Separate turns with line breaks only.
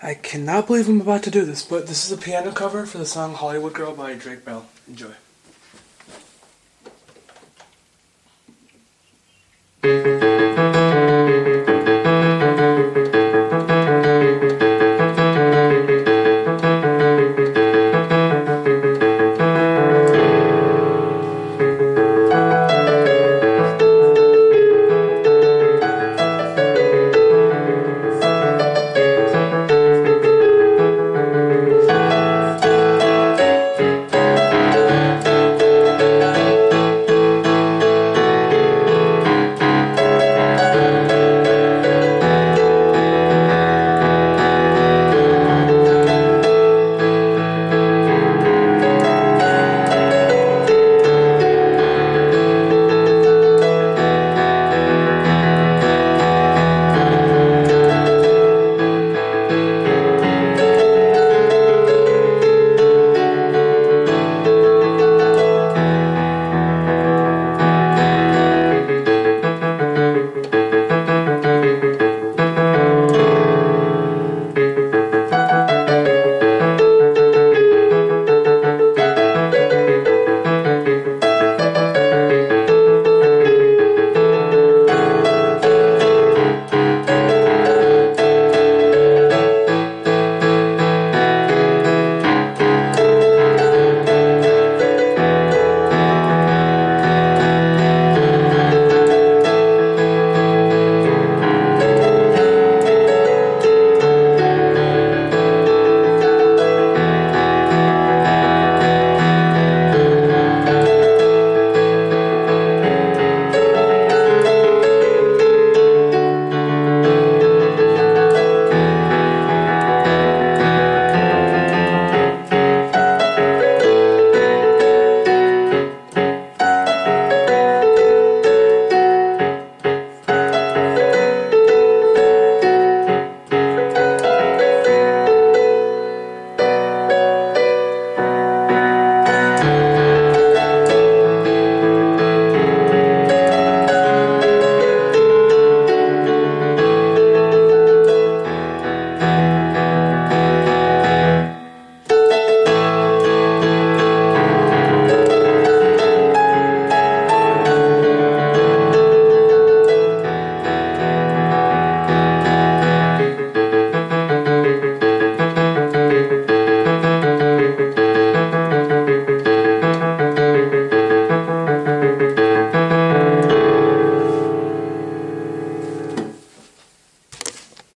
I cannot believe I'm about to do this, but this is a piano cover for the song Hollywood Girl by Drake Bell. Enjoy.